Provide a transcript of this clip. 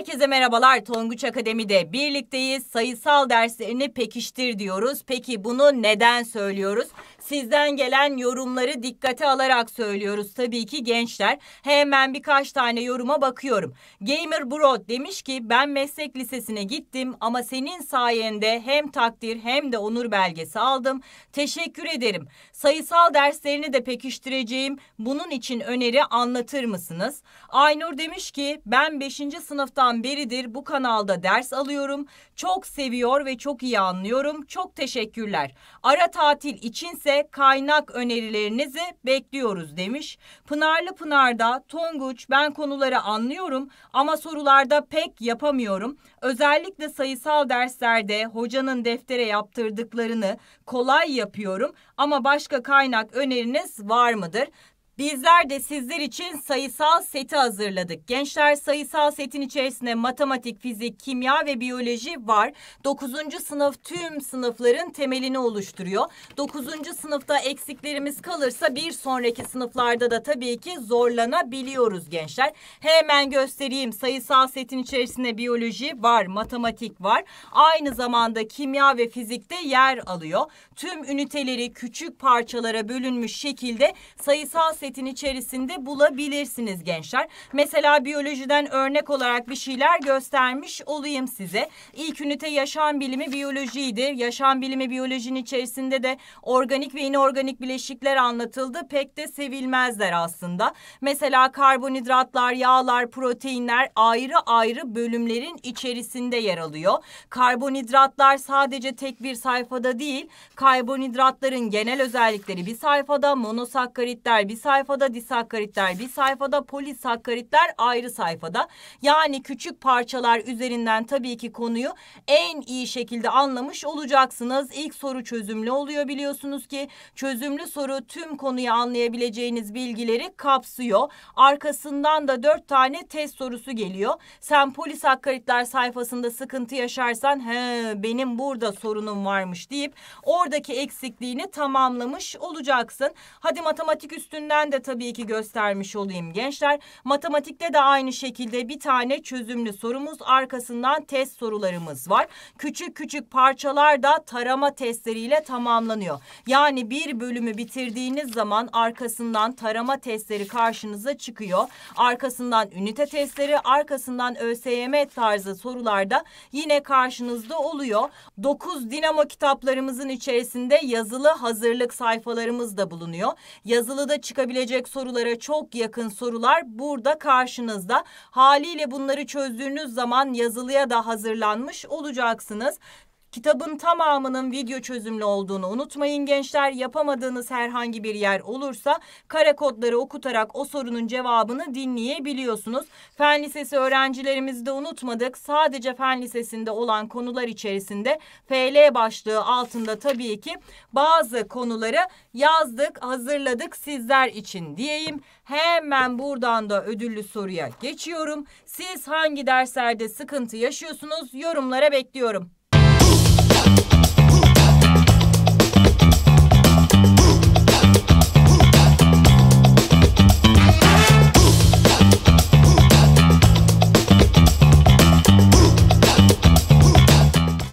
Herkese merhabalar. Tonguç Akademi'de birlikteyiz. Sayısal derslerini pekiştir diyoruz. Peki bunu neden söylüyoruz? Sizden gelen yorumları dikkate alarak söylüyoruz tabii ki gençler. Hemen birkaç tane yoruma bakıyorum. Gamer Broad demiş ki ben meslek lisesine gittim ama senin sayende hem takdir hem de onur belgesi aldım. Teşekkür ederim. Sayısal derslerini de pekiştireceğim. Bunun için öneri anlatır mısınız? Aynur demiş ki ben 5. sınıftan beridir bu kanalda ders alıyorum. Çok seviyor ve çok iyi anlıyorum. Çok teşekkürler. Ara tatil içinse kaynak önerilerinizi bekliyoruz demiş. Pınarlı Pınar'da Tonguç ben konuları anlıyorum ama sorularda pek yapamıyorum. Özellikle sayısal derslerde hocanın deftere yaptırdıklarını kolay yapıyorum ama başka kaynak öneriniz var mıdır? Bizler de sizler için sayısal seti hazırladık. Gençler sayısal setin içerisinde matematik, fizik, kimya ve biyoloji var. 9. sınıf tüm sınıfların temelini oluşturuyor. 9. sınıfta eksiklerimiz kalırsa bir sonraki sınıflarda da tabii ki zorlanabiliyoruz gençler. Hemen göstereyim. Sayısal setin içerisinde biyoloji var, matematik var. Aynı zamanda kimya ve fizikte yer alıyor. Tüm üniteleri küçük parçalara bölünmüş şekilde sayısal set setin içerisinde bulabilirsiniz gençler. Mesela biyolojiden örnek olarak bir şeyler göstermiş olayım size. İlk ünite yaşam bilimi biyolojiydi. Yaşam bilimi biyolojinin içerisinde de organik ve inorganik bileşikler anlatıldı. Pek de sevilmezler aslında. Mesela karbonhidratlar, yağlar, proteinler ayrı ayrı bölümlerin içerisinde yer alıyor. Karbonhidratlar sadece tek bir sayfada değil, karbonhidratların genel özellikleri bir sayfada, monosakkaritler bir sayfada, sayfada disakkaritler bir sayfada, polisakkaritler ayrı sayfada. Yani küçük parçalar üzerinden tabii ki konuyu en iyi şekilde anlamış olacaksınız. İlk soru çözümlü oluyor biliyorsunuz ki çözümlü soru tüm konuyu anlayabileceğiniz bilgileri kapsıyor. Arkasından da dört tane test sorusu geliyor. Sen polisakkaritler sayfasında sıkıntı yaşarsan he benim burada sorunum varmış deyip oradaki eksikliğini tamamlamış olacaksın. Hadi matematik üstünden de tabii ki göstermiş olayım gençler. Matematikte de aynı şekilde bir tane çözümlü sorumuz arkasından test sorularımız var. Küçük küçük parçalar da tarama testleriyle tamamlanıyor. Yani bir bölümü bitirdiğiniz zaman arkasından tarama testleri karşınıza çıkıyor. Arkasından ünite testleri, arkasından ÖSYM tarzı sorularda yine karşınızda oluyor. 9 dinamo kitaplarımızın içerisinde yazılı hazırlık sayfalarımız da bulunuyor. Yazılıda çıkabilecek çıkabilecek sorulara çok yakın sorular burada karşınızda. Haliyle bunları çözdüğünüz zaman yazılıya da hazırlanmış olacaksınız. Kitabın tamamının video çözümlü olduğunu unutmayın gençler. Yapamadığınız herhangi bir yer olursa kare kodları okutarak o sorunun cevabını dinleyebiliyorsunuz. Fen Lisesi öğrencilerimizi de unutmadık. Sadece Fen Lisesi'nde olan konular içerisinde FL başlığı altında tabii ki bazı konuları yazdık, hazırladık sizler için diyeyim. Hemen buradan da ödüllü soruya geçiyorum. Siz hangi derslerde sıkıntı yaşıyorsunuz? Yorumlara bekliyorum.